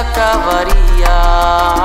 acabaría.